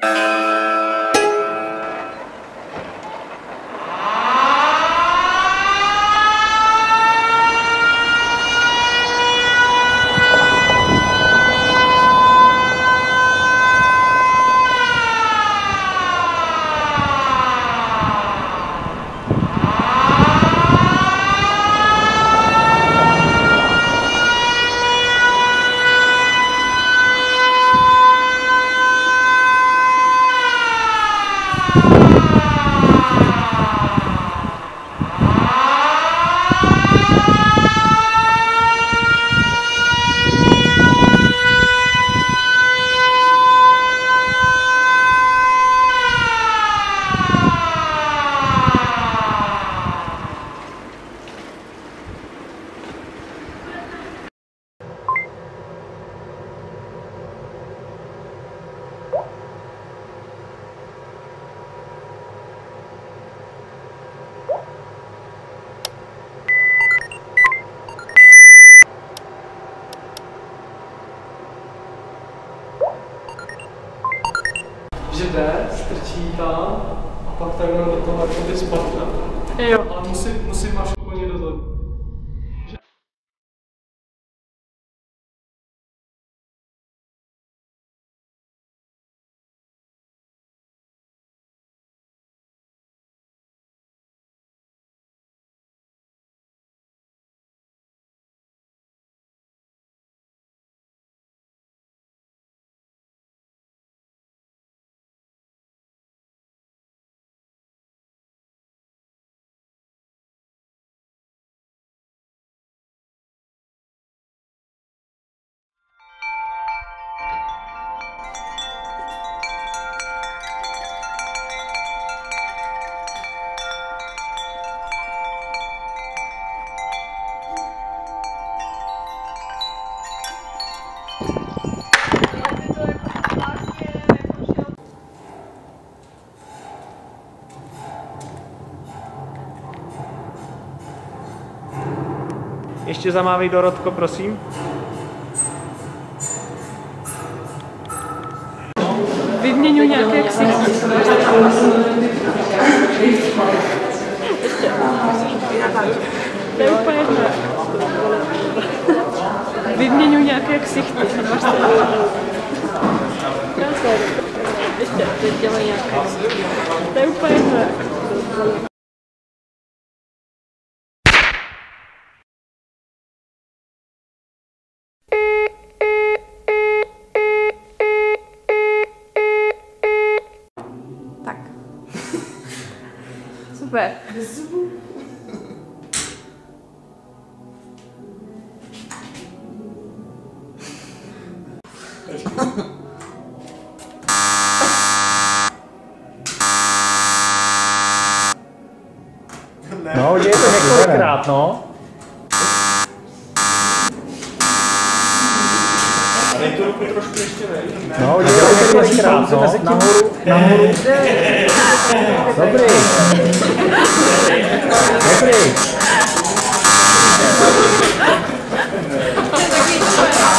Uh... jde, strčí tam a pak takhle do toho jako by spadne. Jo. Ale musí, musí máš Ještě zamávej Dorotko, prosím. Vyměňu nějaké ksichty. To je úplně. Vyměňu nějaké ksichty. Ještě, teď dělají nějaké ksichty. To je úplně Super. No, děje to několikrát, no. No, děje to několikrát, no. Nahoru, nahoru. Dobrý. Dobrý.